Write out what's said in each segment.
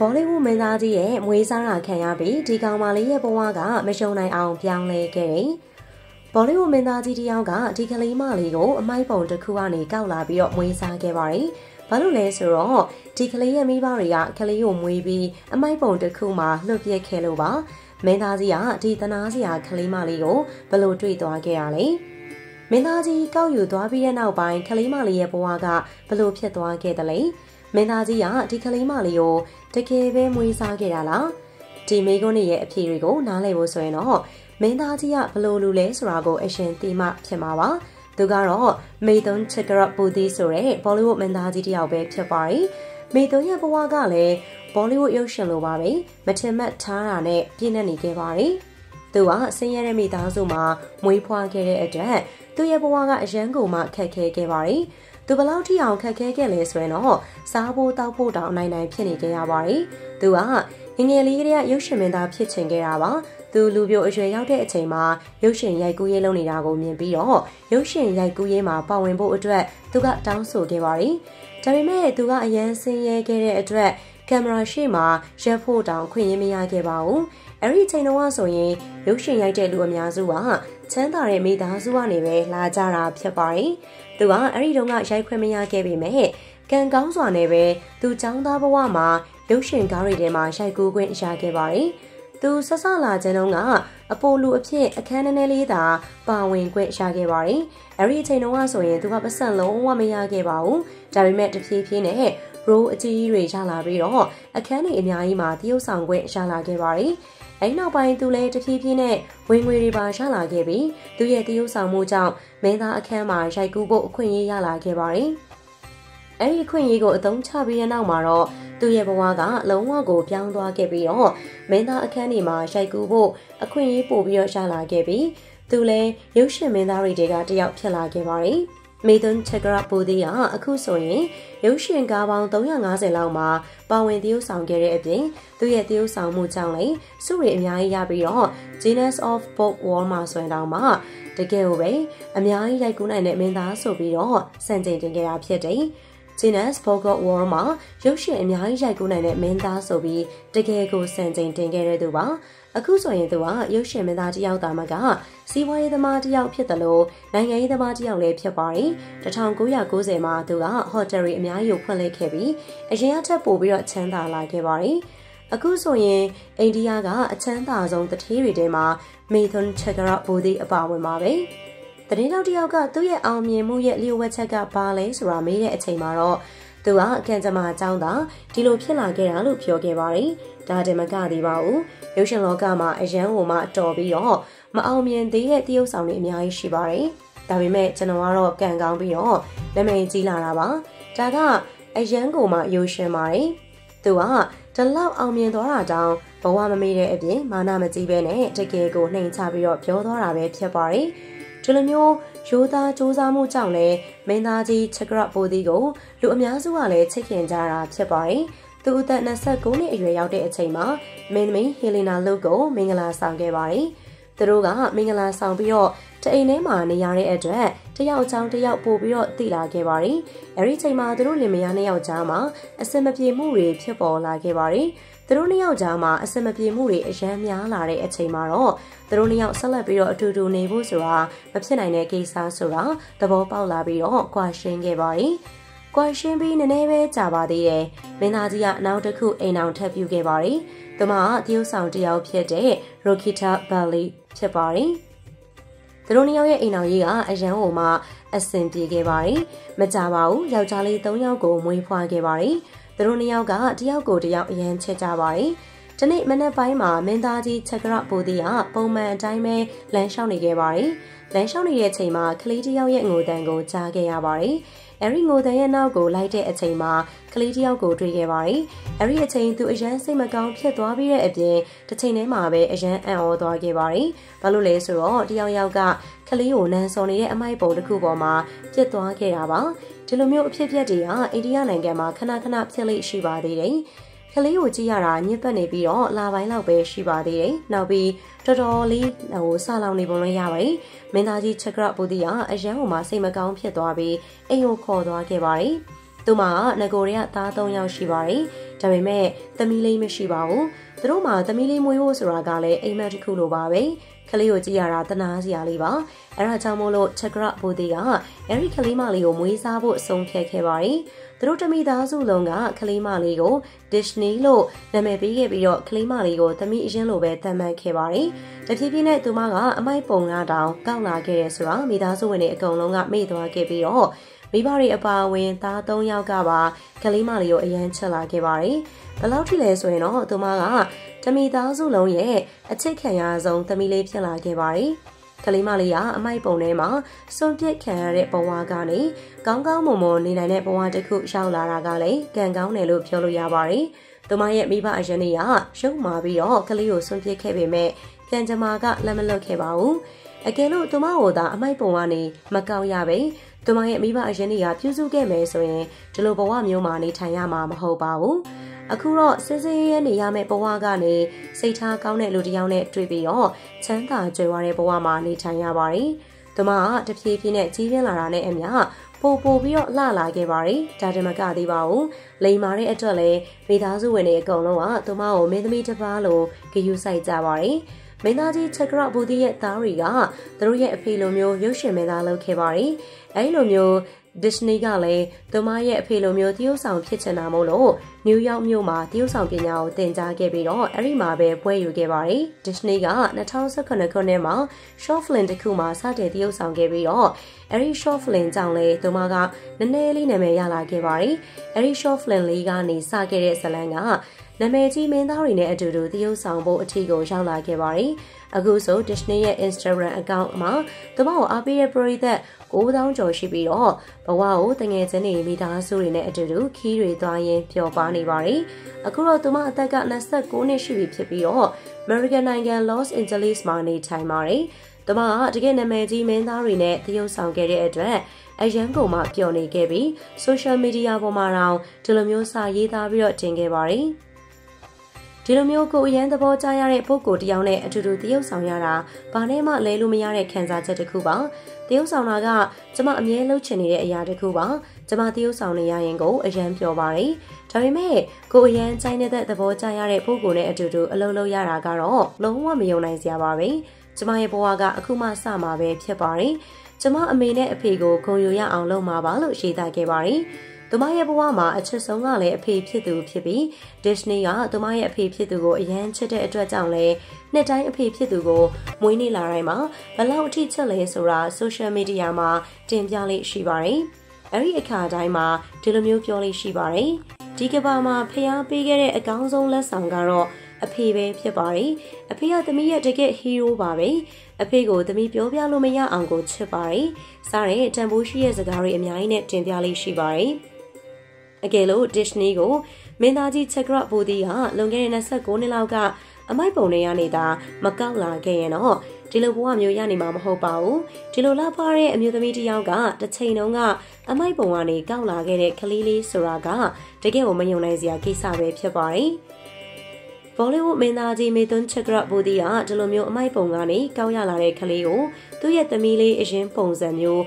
ဘောလိဝုဒ်မင်းသားကြီးရဲ့မွေးစားတာခံရပြီးဒီကောင်မလေးရဲ့ဘဝကမရှုံနိုင်အောင်ပြောင်းလဲခဲ့တယ်။ဘောလိဝုဒ်မင်းသားကြီးတယောက်ကဒီကလေးမလေးကိုအမိုက်ပုံတစ်ခုကနေကောက်လာပြီးတော့မွေးစားခဲ့ပါတယ်။ဘာလို့လဲဆိုတော့ဒီကလေးရဲ့မိဘတွေကကလေးကိုမွေးပြီးအမိုက်ပုံတစ်ခုမှာလွတ်ပြက်ခဲ့လို့ပါ။မင်းသားကြီးကဒီတနာစရာကလေးမလေးကိုဘလို့တွေ့သွားခဲ့ရလဲ။မင်းသားကြီးကောက်ယူသွားပြီးတဲ့နောက်ပိုင်းကလေးမလေးရဲ့ဘဝကဘလို့ဖြစ်သွားခဲ့တယ်လဲ။ မင်းသားကြီးကဒီကလေးမလေးကိုတကယ်ပဲမွေးစားခဲ့တာလားဒီမိကုန်းတွေရဲ့အဖြေတွေကိုနားလည်ဖို့ဆိုရင်တော့မင်းသားကြီးကဘလို့လူလဲဆိုတာကိုအရှင်သိမှဖြစ်မှာပါသူကတော့မေသွန်ချက်ကရပူဒီဆိုတဲ့ဘောလိဝုဒ်မင်းသားကြီးတယောက်ပဲဖြစ်ပါတယ်မေသွန်ရဲ့ဘဝကလည်းဘောလိဝုဒ်ရုပ်ရှင်လိုပါပဲမထင်မှတ်ထားတာနဲ့ပြည့်နေနေခဲ့ပါတယ်သူကဆင်းရဲတဲ့မိသားစုမှာမွေးဖွားခဲ့တဲ့အတွက်သူ့ရဲ့ဘဝကအရန်ကုန်မှခက်ခဲခဲ့ပါတယ် သူဘလောက်ထိအောင်ခက်ခဲခဲ့လဲဆိုရင်တော့စားဖို့တောက်ဖို့တောင်နိုင်နိုင်ဖြစ်နေကြရပါတယ်။သူကငငယ်လေးကတည်းကရုပ်ရှင်မင်းသားဖြစ်ချင်ခဲ့တာပါ။သူလူပြိုအရွယ်ရောက်တဲ့အချိန်မှာရုပ်ရှင်ရိုက်ကူးရေးလုပ်နေတာကိုမြင်ပြီးတော့ရုပ်ရှင်ရိုက်ကူးရေးမှာပါဝင်ဖို့အတွက်သူကတောင်းဆိုခဲ့ပါတယ်။ဒါပေမဲ့သူကအရန်ဆင်းရဲခဲ့တဲ့အတွက်ကင်မရာရှေ့မှာရက်ဖို့တောင်ခွင့်ရမရခဲ့ပါဘူး။အဲ့ဒီအချိန်တုန်းကဆိုရင်ရုပ်ရှင်ရိုက်တဲ့လူအများစုကချမ်းသာတဲ့မိသားစုကနေပဲလာကြတာဖြစ်ပါတယ်။ သူကအဲ့ဒီတုန်းကရိုက်ခွင့်မရခဲ့ပေမဲ့ကံကောင်းစွာနဲ့ပဲသူចောင်းသားဘဝမှာရုပ်ရှင်ကားတွေထဲမှာရိုက်ကူးခွင့်ရခဲ့ပါတယ်။သူဆက်ဆလာခြင်းတုန်းကအပိုလူအဖြစ်အခန်းနည်းနည်းလေးသာပါဝင်ခွင့်ရခဲ့ပါတယ်။အဲ့ဒီအချိန်တုန်းကဆိုရင်သူကပတ်စံလုံးဝမရခဲ့ပါဘူး။ဒါပေမဲ့တဖြည်းဖြည်းနဲ့ရိုးအကြီးကြီးတွေရလာပြီးတော့အခန်းတွေအများကြီးမှာတရုပ်ဆောင်ခွင့်ရလာခဲ့ပါတယ်။အဲဒီနောက်ပိုင်းသူလည်းတဖြည်းဖြည်းနဲ့ဝင်ငွေတွေပါရလာခဲ့ပြီးသူရဲ့တရုပ်ဆောင်မှုကြောင့်မင်းသားအခန်းမှာရိုက်ကူးဖို့အခွင့်အရေးရလာခဲ့ပါတယ်။အဲဒီအခွင့်အရေးကိုအသုံးချပြီးတဲ့နောက်မှာတော့သူ့ရဲ့ဘဝကလုံးဝကိုပြောင်းသွားခဲ့ပြီးတော့မင်းသားအခန်းဒီမှာရိုက်ကူးဖို့အခွင့်အရေးပို့ပြီးတော့ရလာခဲ့ပြီးသူလည်းရုပ်ရှင်မင်းသားတွေကတယောက်ဖြစ်လာခဲ့ပါတယ်။ မေသွန်ချက်ကရပူဒီကအခုဆိုရင်ရုပ်ရှင်ကားပေါင်း350လောက်မှာပါဝင်သရုပ်ဆောင်ခဲ့တဲ့အပြင်သူ့ရဲ့သရုပ်ဆောင်မှုကြောင့်လည်းစုတွေအများကြီးရပြီးတော့ Genius of Book War မှာဆိုရင်တော့မှတကယ်ကိုပဲအများကြီးရိုက်ကူးနိုင်တဲ့မင်းသားဆိုပြီးတော့စံချိန်တင်ခဲ့တာဖြစ်တယ်။ Genius Book War မှာရုပ်ရှင်အများကြီးရိုက်ကူးနိုင်တဲ့မင်းသားဆိုပြီးတကယ်ကိုစံချိန်တင်ခဲ့တဲ့သူပါ။အခုဆိုရင်သူကရုပ်ရှင်မင်းသားတယောက်သားမကစီးပွားရေးသမားတယောက်ဖြစ်တယ်လို့နိုင်ငံရေးသမားတယောက်လည်းဖြစ်ပါတယ်1990မှာသူကဟိုတယ်ရီအများကြီးဖွင့်လှစ်ခဲ့ပြီးအရင်အထက်ပို့ပြီးတော့ချမ်းသာလာခဲ့ပါတယ်အခုဆိုရင်အိန္ဒိယကအချမ်းသာဆုံးတထေးတွေထဲမှာမေသွန်ချက်ကရဘူဒီအပါဝင်ပါပဲ တရင်တောက်တယောက်ကသူ့ရဲ့အောင်မြင်မှုရဲ့လျှို့ဝှက်ချက်ကဘာလဲဆိုတာမေးတဲ့အချိန်မှာတော့သူကအကံကြမ္မာအကြောင်းသာဒီလိုဖြစ်လာခဲ့တာလို့ပြောခဲ့ပါတယ်။ဒါတည်းမကသေးပါဘူး။ရုပ်ရှင်လောကမှာအရန်ဟိုမှတော်ပြီးတော့မအောင်မြင်သေးတဲ့တရုပ်ဆောင်တွေအများကြီးရှိပါတယ်။ဒါပေမဲ့ကျွန်တော်ကတော့ကံကောင်းပြီးတော့နာမည်ကြီးလာတာပါ။ဒါကအရန်ကိုမှရုပ်ရှင်ပါတယ်။သူကဒီလောက်အောင်မြင်သွားတာတောင်ဘဝမမေ့တဲ့အပြင်မာနမကြီးပဲနဲ့တကယ်ကိုနှိမ်ချပြီးတော့ပြောသွားတာပဲဖြစ်ပါတယ်။ ဒီလိုမျိုးရိုးသားစူးစမ်းမှုကြောင့်လည်းမင်းသားကြီးချက်ကရပိုဒီကိုလူအများစုကလည်းချစ်ခင်ကြတာဖြစ်ပါတယ်။သူအသက်29နှစ်အရွယ်ရောက်တဲ့အချိန်မှာမင်းသမီးဟီလီနာလုတ်ကိုမင်္ဂလာဆောင်ခဲ့ပါတယ်။သူတို့ကမင်္ဂလာဆောင်ပြီးတော့ တအိမ်ထဲမှာနေရတဲ့အတွက်တယောက်ချောင်းတယောက်ပို့ပြီးတော့တည်လာခဲ့ပါတယ်။အဲဒီချိန်မှာသူတို့လင်မယားနှစ်ယောက်ကြားမှာအစင်မပြေမှုတွေဖြစ်ပေါ်လာခဲ့ပါတယ်။သူတို့နှစ်ယောက်ကြားမှာအဆင်မပြေမှုတွေအယမ်းများလာတဲ့အချိန်မှာတော့သူတို့နှစ်ယောက်ဆက်လက်ပြီးတော့အတူတူနေဖို့ဆိုတာမဖြစ်နိုင်တဲ့ကိစ္စဆိုတာသဘောပေါက်လာပြီးတော့ကွာရှင်းခဲ့ပါတယ်။ကွာရှင်းပြီးနည်းနည်းပဲကြာပါသေးတယ်။မင်းသားကြီးကနောက်တစ်ခုအိမ်အောင်ထပ်ပြခဲ့ပါတယ်။သူမကတရုတ်ဆောင်တယောက်ဖြစ်တဲ့ Rokita Bali ဖြစ်ပါတယ်။ သူတို့နှစ်ယောက်ရဲ့အိမ်အောင်ကြီးကအရန်ဟိုမှအဆင်ပြေခဲ့ပါတယ်။မကြပါဘူး။ယောက်ျားလေး၃ယောက်ကိုမွေးဖွားခဲ့ပါတယ်။သူတို့နှစ်ယောက်ကတယောက်ကိုတယောက်အရန်ချက်ကြပါတယ်။ဒီနေ့မနက်ပိုင်းမှာမင်းသားကြီးချက်ကရပိုဒီကပုံမှန်အတိုင်းပဲလမ်းလျှောက်နေခဲ့ပါတယ်။လမ်းလျှောက်နေတဲ့အချိန်မှာကလေးတယောက်ရဲ့ငိုတန်ကိုကြားခဲ့ရပါတယ်။ အဲဒီငိုတန်ရဲ့နောက်ကိုလိုက်တဲ့အချိန်မှာကလေးတယောက်ကိုတွေ့ခဲ့ပါတယ်။အဲဒီအချိန်သူအရန်စိတ်မကောင်းဖြစ်သွားပြီးတဲ့အပြင်တစ်ချိန်တည်းမှာပဲအရန်အံ့ဩသွားခဲ့ပါတယ်။ဘာလို့လဲဆိုတော့တယောက်ယောက်ကကလေးကိုနန်းစော်နေတဲ့အမိုက်ပုံတစ်ခုပေါ်မှာပြစ်သွားခဲ့တာပါ။ဒီလိုမျိုးအဖြစ်အပျက်တွေဟာအိန္ဒိယနိုင်ငံမှာခဏခဏဖြစ်လိမ့်ရှိပါသေးတယ်။ ကလေးကိုကြည့်ရတာညစ်ပတ်နေပြီးတော့လာပိုင်းလောက်ပဲရှိပါသေးတယ်။နောက်ပြီးတော်တော်လေးဟိုဆလောင်နေပုံလို့ရပါတယ်။မင်းသားကြီးချက်ကရပူဒီကအရန်ဟိုမှာစိတ်မကောင်းဖြစ်သွားပြီးအိမ်ကိုခေါ်သွားခဲ့ပါတယ်။သူမကငကိုတွေကသား၃ယောက်ရှိပါတယ်ဒါပေမဲ့သမီးလေးမရှိပါဘူး သူတို့မှသမီးလေးမွေးဖို့ဆိုတာကလည်းအိမ်မက်တစ်ခုလိုပါပဲကလေးကိုကြည့်ရတာတနာစရာလေးပါအဲဒါကြောင့်မို့လို့ချက်ဂရဘူဒီကအဲ့ဒီကလေးမလေးကိုမွေးစားဖို့အဆုံးဖြတ်ခဲ့ပါတယ်သူတို့တမိသားစုလုံးကကလေးမလေးကို Disney လို့နာမည်ပေးခဲ့ပြီးတော့ကလေးမလေးကိုသမီးအရင်လိုပဲသတ်မှတ်ခဲ့ပါတယ်။တဖြည်းဖြည်းနဲ့သူမကအမိုက်ပုံကတောင်ကောက်လာခဲ့ရဲဆိုတာမိသားစုဝင်တွေအကုန်လုံးကမေ့သွားခဲ့ပြီးတော့ မိဘတွေအပါအဝင်သား၃ယောက်ကပါကလေးမလေးကိုအရန်ချက်လာခဲ့ပါတယ်။ဘယ်လောက်ထိလဲဆိုရင်တော့သူမကတမိသားစုလုံးရဲ့အချစ်ခံရဆုံးသမီးလေးဖြစ်လာခဲ့ပါတယ်။ကလေးမလေးကအမိုက်ပုံထဲမှာစွန့်ပစ်ခံရတဲ့ဘဝကနေကောင်းကောင်းမွန်မွန်နေနိုင်တဲ့ဘဝတစ်ခုရောက်လာတာကလည်းကံကောင်းတယ်လို့ပြောလို့ရပါတယ်။သူမရဲ့မိဘအရင်ကရုပ်မာပြီးတော့ကလေးကိုစွန့်ပစ်ခဲ့ပေမဲ့ကံကြမ္မာကလက်မလွတ်ခဲ့ပါဘူး။အကယ်လို့သူမကိုသာအမိုက်ပုံကနေမကောက်ရပဲ သူမရဲ့မိဘအရင်ကပြုစုခဲ့မယ်ဆိုရင်ဒီလိုဘဝမျိုးမှာနေထိုင်ရမှာမဟုတ်ပါဘူး။အခုတော့စစ်စစ်ရဲနေရမယ့်ဘဝကနေစိတ်ထားကောင်းတဲ့လူတစ်ယောက်နဲ့တွေ့ပြီးတော့ချမ်းသာကြွယ်ဝတဲ့ဘဝမှာနေထိုင်ရပါတယ်။သူမကတဖြည်းဖြည်းနဲ့ကြီးပြင်းလာတာနဲ့အမျှပို့ပို့ပြီးတော့လှလာခဲ့ပါတယ်။ဒါတမကသေးပါဘူး။လိန်မာတဲ့အတွက်လည်းမိသားစုဝင်တွေအကုန်လုံးကသူမကိုမင်းသမီးတစ်ပါးလိုဂရုစိုက်ကြပါတယ်။ မင်းသားကြီးချက်ဂရဘူဒီရဲ့သားတွေကသူတို့ရဲ့အဖေလိုမျိုးရုပ်ရှင်မင်းသားလုပ်ခဲ့ပါတယ်။အဲဒီလိုမျိုးဒစ်နီးကလည်းသူမရဲ့အဖေလိုမျိုးတရုတ်ဆောင်ဖြစ်ချင်တာမို့လို့နယူးယောက်မြို့မှာတရုတ်ဆောင်ပညာကိုသင်ကြားခဲ့ပြီးတော့အဲ့ဒီမှာပဲပွဲယူခဲ့ပါတယ်။ဒစ်နီးက2019ခုနှစ်မှာ short film တစ်ခုမှာစတင်တရုတ်ဆောင်ခဲ့ပြီးတော့အဲ့ဒီ short film ကြောင့်လေသူမကနည်းနည်းလေးနာမည်ရလာခဲ့ပါတယ်။အဲ့ဒီ short film လေးကနေစခဲ့တဲ့ဇလန်က နာမည်ကြီးမင်းသားတွေနဲ့အတူတူတရုတ်ဆောင်ဖို့အထီကိုရောက်လာခဲ့ပါတယ်။အခုဆို Disney ရဲ့ Instagram account မှာသူမကိုအားပေးတဲ့ပရိသတ်9000ကျော်ရှိပြီးတော့ဘဝကိုတငယ်ချင်းတွေမိသားစုတွေနဲ့အတူတူခီးတွေသွားရင်းပျော်ပါနေပါတယ်။အခုတော့သူမအသက်က29နှစ်ရှိပြီဖြစ်ပြီးတော့ American နိုင်ငံ Los Angeles မှာနေထိုင်ပါတယ်။သူမကတကယ်နာမည်ကြီးမင်းသားတွေနဲ့တရုတ်ဆောင်ခဲ့တဲ့အတွက်အရန်ကုန်မှပျော်နေခဲ့ပြီး social media ပေါ်မှာတော့ဒီလိုမျိုးစာရေးသားပြီးတော့တင်ခဲ့ပါတယ်။ ဒီလိုမျိုးကိုအရန်သဘောကျရတဲ့ပုံကိုတယောက်နဲ့အတူတူတရုပ်ဆောင်ရတာဘာနဲ့မှလဲလို့မရတဲ့ခံစားချက်တစ်ခုပါတရုပ်ဆောင်တာကကျမအမြဲလှုပ်ချင်နေတဲ့အရာတစ်ခုပါကျမတရုပ်ဆောင်နေရရင်ကိုအရန်ပျော်ပါတယ်ဒါပေမဲ့ကိုအရန်ချိုင်းနေတဲ့သဘောကျရတဲ့ပုံကိုနဲ့အတူတူအလုပ်လုပ်ရတာကတော့လုံးဝမယုံနိုင်စရာပါပဲကျမရဲ့ဘဝကအခုမှစမှာပဲဖြစ်ပါတယ်ကျမအမေနဲ့အဖေကိုဂုဏ်ယူရအောင်လုပ်မှာပါလို့ရှင်းသားခဲ့ပါတယ် သူမရဲ့ဘဝမှာအချစ်ဆုံးကလည်းအဖေဖြစ်သူဖြစ်ပြီး Disney ကသူမရဲ့အဖေဖြစ်သူကိုအရန်ချစ်တဲ့အတွက်ကြောင့်လည်းနှစ်တိုင်းအဖေဖြစ်သူကိုမွေးနေ့လာတိုင်းမှာဘလောက်အထိချစ်လဲဆိုတာ social media မှာတင်ပြလေးရှိပါတယ်။အဲ့ဒီအခါတိုင်းမှာဒီလိုမျိုးပြောလေးရှိပါတယ်။ဒီကဘာမှာဖျားပေးခဲ့တဲ့အကောင်းဆုံးလက်ဆောင်ကတော့အဖေပဲဖြစ်ပါတယ်။အဖေကသမီးရဲ့တကယ်ဟီးရိုးပါပဲ။အဖေကိုသမီးပြောပြလို့မရအောင်ကိုချစ်ပါတယ်။စားတဲ့တန်ဖိုးရှိတဲ့စကားတွေအများကြီးနဲ့တင်ပြလေးရှိပါတယ်။ အကယ်လို့ Disney ကိုမင်းသားကြီး Chakra Bodhi ကလွန်ခဲ့တဲ့29နှစ်လောက်ကအမိုက်ပုံတွေကနေသာမကောက်လာခဲ့ရင်တော့ဒီလိုဘဝမျိုးရနေမှာမဟုတ်ပါဘူးဒီလိုလာဖားတဲ့အမျိုးသမီးတစ်ယောက်ကတစ်ချိန်တုန်းကအမိုက်ပုံကနေကောက်လာခဲ့တဲ့ကလေးလေးဆိုတာကတကယ်ကိုမယုံနိုင်စရာကိစ္စပဲဖြစ်ပါတယ်ဘောလီဝုဒ်မင်းသားကြီးမေသွန်းချက်ဂရဘူဒီကဒီလိုမျိုးအမိုက်ပုံကနေကောက်ရလာတဲ့ကလေးကိုသူ့ရဲ့သမီးလေးအရင်ပုံစံမျိုး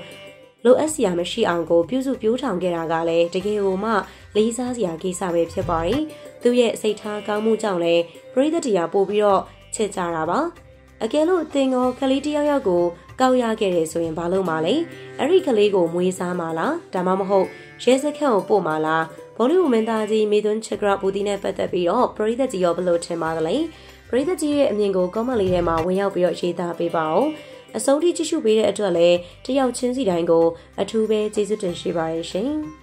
လိုအပ်စရာမရှိအောင်ကိုပြုစုပြောင်းထောင်ခဲ့တာကလည်းတကယ်ကိုမှလေးစားစရာကိစ္စပဲဖြစ်ပါတယ်။သူ့ရဲ့စိတ်ထားကောင်းမှုကြောင့်လည်းပရိသတ်တရားပို့ပြီးတော့ချစ်ကြတာပါ။အကယ်လို့တင်ကောကလေးတယောက်ယောက်ကိုကောက်ရခဲ့တယ်ဆိုရင်ဘာလို့မလဲ။အဲ့ဒီကလေးကိုမွေးစားမှာလား။ဒါမှမဟုတ်ရဲစခန့်ကိုပို့မှာလား။ဘောလိဝုဒ်မင်းသားကြီးမေသွန်းချက်ဂရဘူတီနဲ့ပတ်သက်ပြီးတော့ပရိသတ်ကြီးရောဘယ်လိုထင်ပါသလဲ။ပရိသတ်ကြီးရဲ့အမြင်ကို comment လေးထဲမှာဝင်ရောက်ပြီးတော့ရေးသားပေးပါဦး။ အဆုံးထိကြည့်ရှုပေးတဲ့အတွက်လည်းတယောက်ချင်းစီတိုင်းကိုအထူးပဲကျေးဇူးတင်ရှိပါတယ်ရှင်။